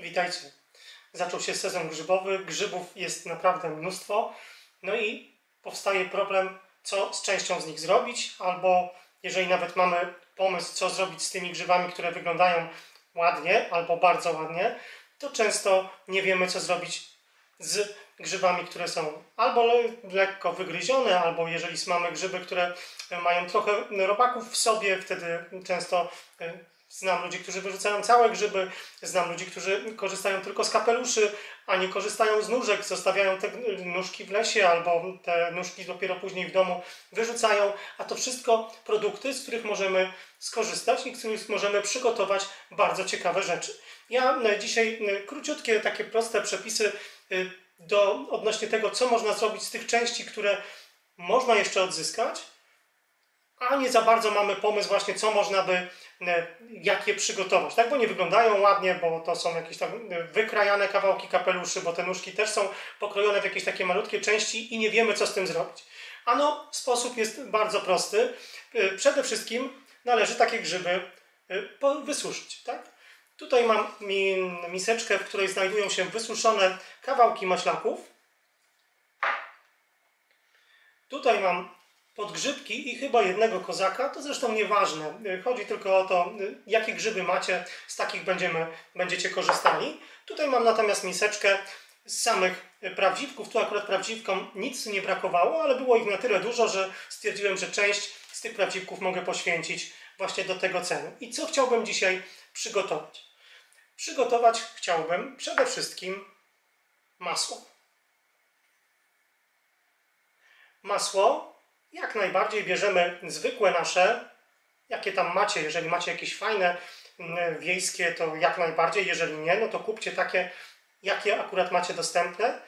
Witajcie. Zaczął się sezon grzybowy, grzybów jest naprawdę mnóstwo, no i powstaje problem, co z częścią z nich zrobić, albo jeżeli nawet mamy pomysł, co zrobić z tymi grzybami, które wyglądają ładnie albo bardzo ładnie, to często nie wiemy, co zrobić z grzybami, które są albo le lekko wygryzione, albo jeżeli mamy grzyby, które mają trochę robaków w sobie, wtedy często e, Znam ludzi, którzy wyrzucają całe grzyby, znam ludzi, którzy korzystają tylko z kapeluszy, a nie korzystają z nóżek, zostawiają te nóżki w lesie albo te nóżki dopiero później w domu wyrzucają, a to wszystko produkty, z których możemy skorzystać i z których możemy przygotować bardzo ciekawe rzeczy. Ja dzisiaj króciutkie, takie proste przepisy e, do, odnośnie tego, co można zrobić z tych części, które można jeszcze odzyskać, a nie za bardzo mamy pomysł właśnie, co można by, e, jak je przygotować, tak? Bo nie wyglądają ładnie, bo to są jakieś tam e, wykrajane kawałki kapeluszy, bo te nóżki też są pokrojone w jakieś takie malutkie części i nie wiemy, co z tym zrobić. Ano, sposób jest bardzo prosty. E, przede wszystkim należy takie grzyby wysuszyć, tak? Tutaj mam miseczkę, w której znajdują się wysuszone kawałki maślaków. Tutaj mam podgrzybki i chyba jednego kozaka, to zresztą nieważne. Chodzi tylko o to, jakie grzyby macie, z takich będziemy, będziecie korzystali. Tutaj mam natomiast miseczkę z samych prawdziwków. Tu akurat prawdziwkom nic nie brakowało, ale było ich na tyle dużo, że stwierdziłem, że część z tych prawdziwków mogę poświęcić właśnie do tego celu. I co chciałbym dzisiaj przygotować? Przygotować chciałbym przede wszystkim masło. Masło jak najbardziej bierzemy zwykłe nasze, jakie tam macie. Jeżeli macie jakieś fajne mm, wiejskie, to jak najbardziej. Jeżeli nie, no to kupcie takie, jakie akurat macie dostępne.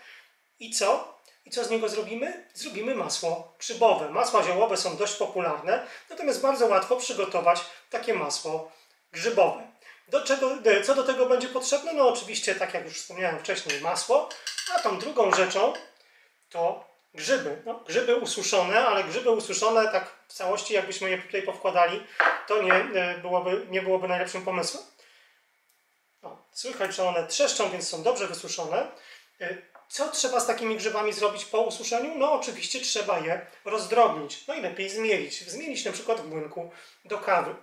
I co? I co z niego zrobimy? Zrobimy masło grzybowe. Masła ziołowe są dość popularne, natomiast bardzo łatwo przygotować takie masło grzybowe. Do czego, co do tego będzie potrzebne? No oczywiście, tak jak już wspomniałem wcześniej, masło, a tą drugą rzeczą to grzyby. No, grzyby ususzone, ale grzyby ususzone tak w całości, jakbyśmy je tutaj powkładali, to nie e, byłoby, nie byłoby najlepszym pomysłem. No, słychać, że one trzeszczą, więc są dobrze wysuszone. E, co trzeba z takimi grzybami zrobić po ususzeniu? No oczywiście trzeba je rozdrobnić. No i lepiej zmielić. Zmielić na przykład w młynku do kawy.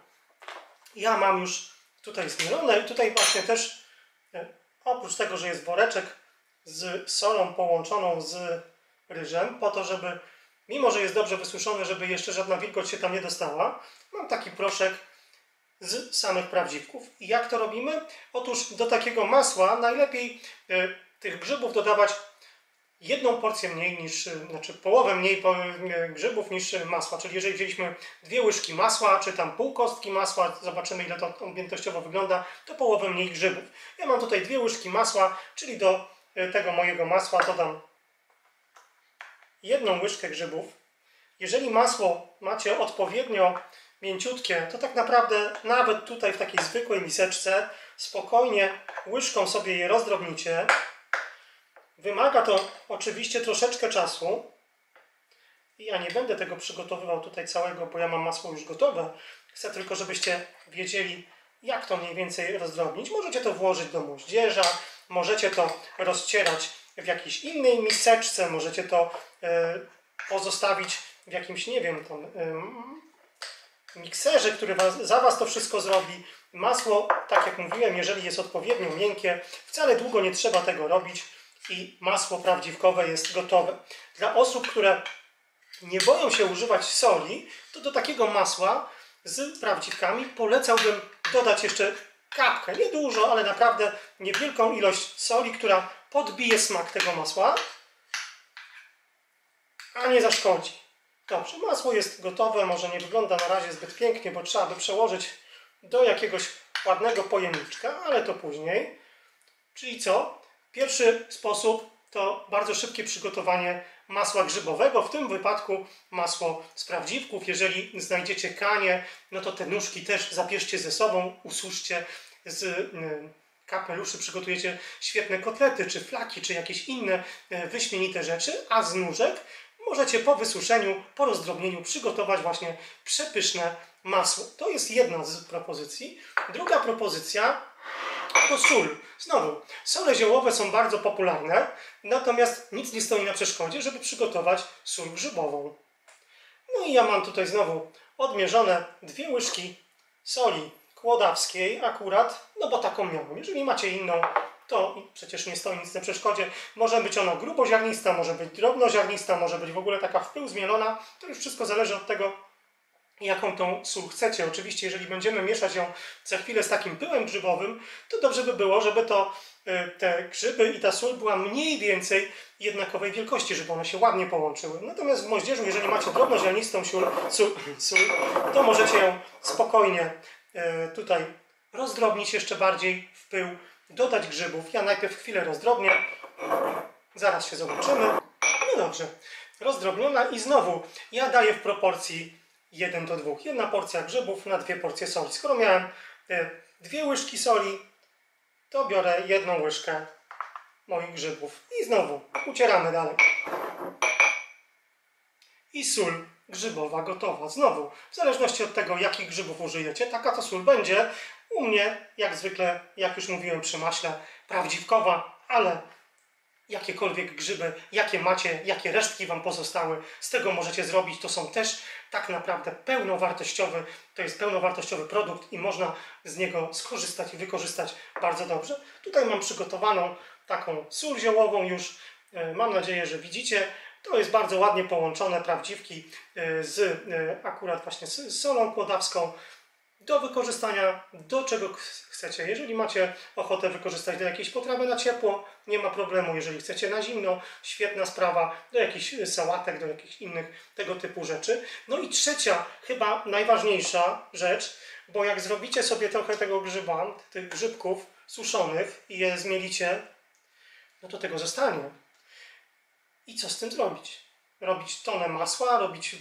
Ja mam już tutaj zmielone i tutaj właśnie też e, oprócz tego, że jest woreczek z solą połączoną z ryżem, po to, żeby, mimo że jest dobrze wysuszony, żeby jeszcze żadna wilgoć się tam nie dostała, mam taki proszek z samych prawdziwków. I jak to robimy? Otóż do takiego masła najlepiej y, tych grzybów dodawać jedną porcję mniej niż, e, znaczy połowę mniej e, grzybów niż masła. Czyli jeżeli wzięliśmy dwie łyżki masła, czy tam pół kostki masła, zobaczymy ile to objętościowo wygląda, to połowę mniej grzybów. Ja mam tutaj dwie łyżki masła, czyli do tego mojego masła dodam jedną łyżkę grzybów. Jeżeli masło macie odpowiednio mięciutkie, to tak naprawdę nawet tutaj w takiej zwykłej miseczce spokojnie łyżką sobie je rozdrobnicie. Wymaga to oczywiście troszeczkę czasu. Ja nie będę tego przygotowywał tutaj całego, bo ja mam masło już gotowe. Chcę tylko, żebyście wiedzieli, jak to mniej więcej rozdrobnić. Możecie to włożyć do moździerza, możecie to rozcierać w jakiejś innej miseczce, możecie to e, pozostawić w jakimś, nie wiem, tam, mikserze, który za Was to wszystko zrobi. Masło, tak jak mówiłem, jeżeli jest odpowiednio miękkie, wcale długo nie trzeba tego robić i masło prawdziwkowe jest gotowe. Dla osób, które nie boją się używać soli, to do takiego masła z prawdziwkami polecałbym dodać jeszcze kapkę, nie dużo, ale naprawdę niewielką ilość soli, która podbije smak tego masła, a nie zaszkodzi. Dobrze, masło jest gotowe, może nie wygląda na razie zbyt pięknie, bo trzeba by przełożyć do jakiegoś ładnego pojemniczka, ale to później. Czyli co? Pierwszy sposób to bardzo szybkie przygotowanie masła grzybowego, w tym wypadku masło z prawdziwków. Jeżeli znajdziecie kanie, no to te nóżki też zabierzcie ze sobą, ususzcie z y, kapeluszy przygotujecie świetne kotlety, czy flaki, czy jakieś inne e, wyśmienite rzeczy, a z nóżek możecie po wysuszeniu, po rozdrobnieniu przygotować właśnie przepyszne masło. To jest jedna z propozycji. Druga propozycja jako sól. Znowu, sole ziołowe są bardzo popularne, natomiast nic nie stoi na przeszkodzie, żeby przygotować sól grzybową. No i ja mam tutaj znowu odmierzone dwie łyżki soli kłodawskiej akurat, no bo taką miałem. Jeżeli macie inną, to przecież nie stoi nic na przeszkodzie. Może być ona gruboziarnista, może być drobnoziarnista, może być w ogóle taka w pył zmielona. To już wszystko zależy od tego, jaką tą sól chcecie. Oczywiście, jeżeli będziemy mieszać ją za chwilę z takim pyłem grzybowym, to dobrze by było, żeby to y, te grzyby i ta sól była mniej więcej jednakowej wielkości, żeby one się ładnie połączyły. Natomiast w moździerzu, jeżeli macie drobnoziarnistą sól, sól, sól to możecie ją spokojnie tutaj rozdrobnić jeszcze bardziej w pył, dodać grzybów. Ja najpierw chwilę rozdrobnię, zaraz się zobaczymy. No dobrze, rozdrobniona i znowu ja daję w proporcji 1 do 2. Jedna porcja grzybów na dwie porcje soli. Skoro miałem e, dwie łyżki soli, to biorę jedną łyżkę moich grzybów. I znowu ucieramy dalej. I sól grzybowa gotowa. Znowu, w zależności od tego, jakich grzybów użyjecie, taka to sól będzie. U mnie, jak zwykle, jak już mówiłem przy maśle, prawdziwkowa, ale jakiekolwiek grzyby, jakie macie, jakie resztki Wam pozostały, z tego możecie zrobić. To są też tak naprawdę pełnowartościowy, to jest pełnowartościowy produkt i można z niego skorzystać i wykorzystać bardzo dobrze. Tutaj mam przygotowaną taką sól ziołową już. E, mam nadzieję, że widzicie. To jest bardzo ładnie połączone prawdziwki e, z e, akurat właśnie z solą kłodawską do wykorzystania, do czego chcecie. Jeżeli macie ochotę wykorzystać do jakiejś potrawy na ciepło, nie ma problemu. Jeżeli chcecie na zimno, świetna sprawa, do jakichś sałatek, do jakichś innych tego typu rzeczy. No i trzecia, chyba najważniejsza rzecz, bo jak zrobicie sobie trochę tego grzyba, tych grzybków suszonych i je zmielicie, no to tego zostanie. I co z tym zrobić? Robić tonę masła, robić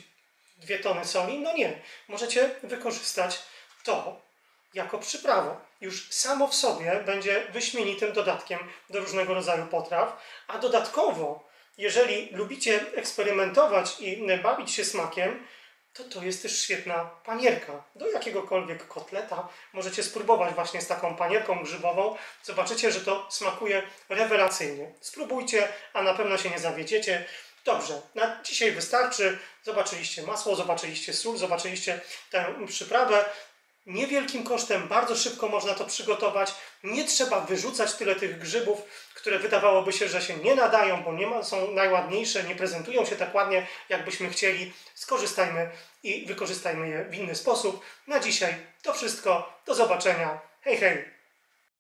dwie tony soli? No nie. Możecie wykorzystać to jako przyprawę. Już samo w sobie będzie wyśmienitym dodatkiem do różnego rodzaju potraw, a dodatkowo, jeżeli lubicie eksperymentować i bawić się smakiem, to to jest też świetna panierka. Do jakiegokolwiek kotleta możecie spróbować właśnie z taką panierką grzybową. Zobaczycie, że to smakuje rewelacyjnie. Spróbujcie, a na pewno się nie zawiedziecie. Dobrze, na dzisiaj wystarczy. Zobaczyliście masło, zobaczyliście sól, zobaczyliście tę przyprawę niewielkim kosztem, bardzo szybko można to przygotować. Nie trzeba wyrzucać tyle tych grzybów, które wydawałoby się, że się nie nadają, bo nie ma, są najładniejsze, nie prezentują się tak ładnie, jakbyśmy chcieli. Skorzystajmy i wykorzystajmy je w inny sposób. Na dzisiaj to wszystko. Do zobaczenia. Hej, hej!